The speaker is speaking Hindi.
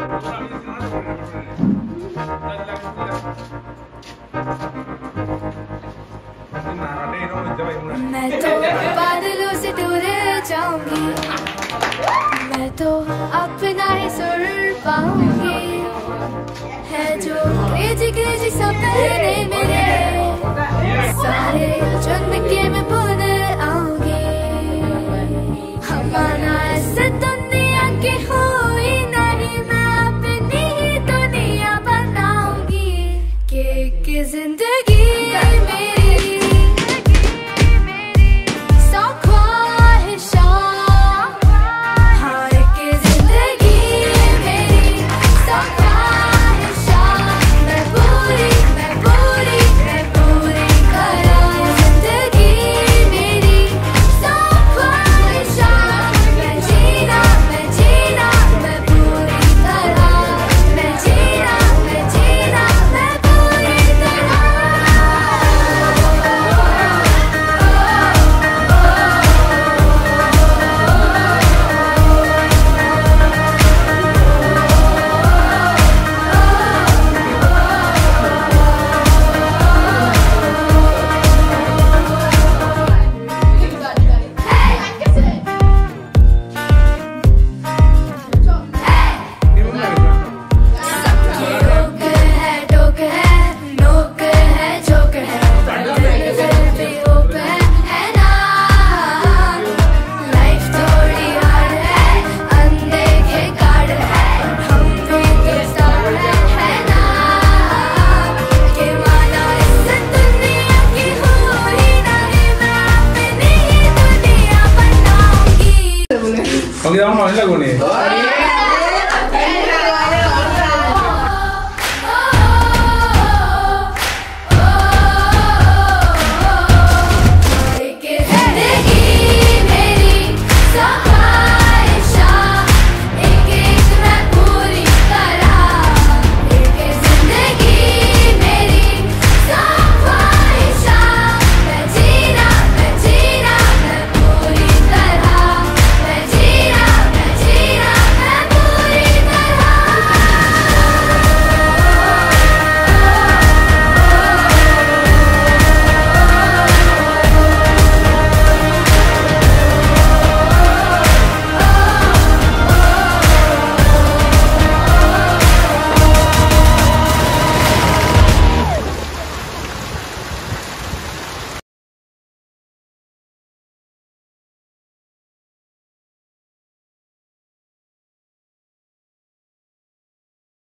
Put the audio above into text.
मैं तो बादलों से दूर जाऊँगी। मैं तो अपना ही सुर पाऊँगी। है जो क्रेजी क्रेजी सपने जिंदगी Only I'm not going to.